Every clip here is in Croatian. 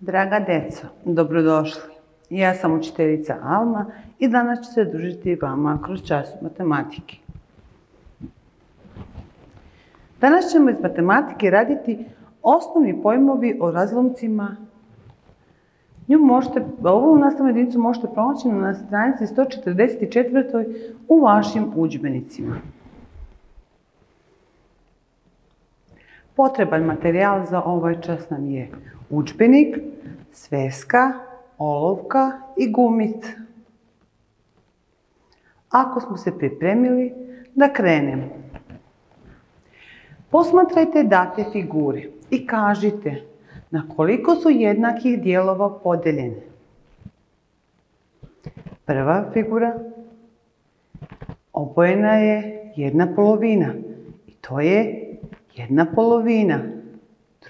Draga deco, dobrodošli. Ja sam učiteljica Alma i danas ću se družiti vama kroz čas matematike. Danas ćemo iz matematike raditi osnovni pojmovi o razlomcima. Nju možete, ovu nastavnu jedinicu možete pronaći na stranici 144. u vašim udžbenicima. Potreban materijal za ovaj čas nam je udžbenik, sveska, olovka i gumica. Ako smo se pripremili, da krenemo. Posmatrajte date figure i kažite na koliko su jednakih dijelova podeljene. Prva figura obojena je jedna polovina i to je jedna polovina.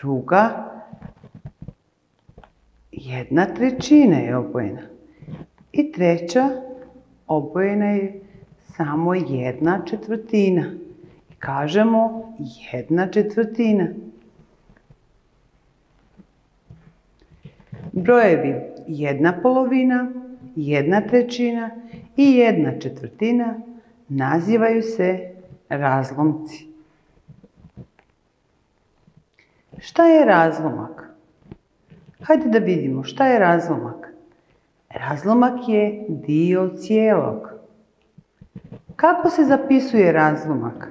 Druga jedna trećina je obojena. I treća obojena je samo jedna četvrtina. I kažemo jedna četvrtina. Brojevi jedna polovina, jedna trećina i jedna četvrtina nazivaju se razlomci. Šta je razlomak? Hajde da vidimo šta je razlomak. Razlomak je dio cijelog. Kako se zapisuje razlomak?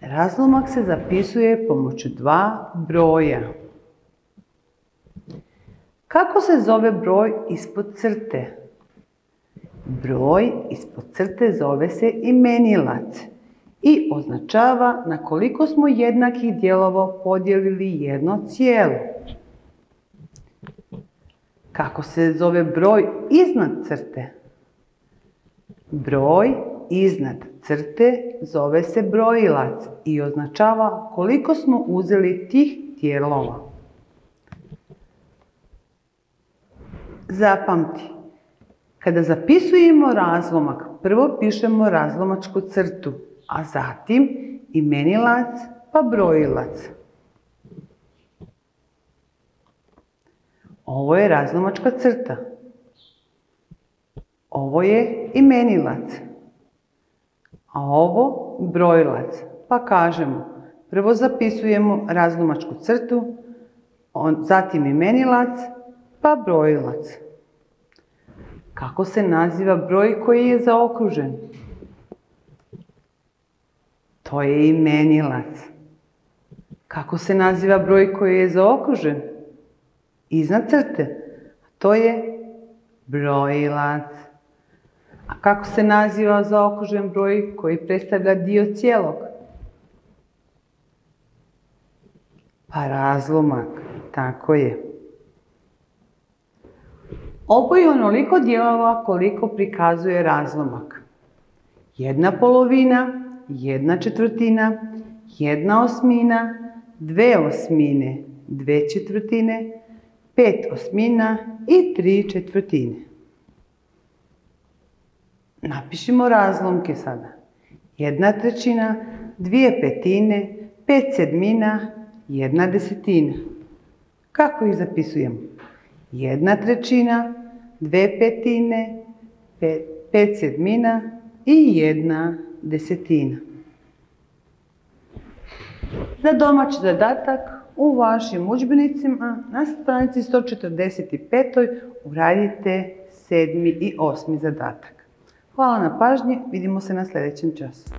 Razlomak se zapisuje pomoću dva broja. Kako se zove broj ispod crte? Broj ispod crte zove se imenilac i označava na koliko smo jednakih dijelova podijelili jedno cijelo. Kako se zove broj iznad crte? Broj iznad crte zove se brojilac i označava koliko smo uzeli tih dijelova. Zapamti, kada zapisujemo razlomak, prvo pišemo razlomačku crtu, a zatim imenilac pa brojilac. Ovo je razlomačka crta. Ovo je imenilac. A ovo brojilac. Pa kažemo, prvo zapisujemo razlomačku crtu, zatim imenilac, pa brojilac. Kako se naziva broj koji je zaokružen? To je imenilac. Kako se naziva broj koji je zaokružen? Iznad crte. To je brojilac. A kako se naziva zaokružen broj koji predstavlja dio cijelog? Pa razlomak. Tako je. Ovo je onoliko dijelova koliko prikazuje razlomak. Jedna polovina, jedna četvrtina, jedna osmina, dve osmine, dve četvrtine, pet osmina i tri četvrtine. Napišimo razlomke sada. Jedna trećina, dvije petine, pet sedmina, jedna desetina. Kako ih zapisujemo? Jedna trećina, dve petine, pet, sedmina i jedna desetina. Za domaći zadatak u vašim udžbenicima na stranici 145. uradite sedmi i osmi zadatak. Hvala na pažnji, vidimo se na sljedećem času.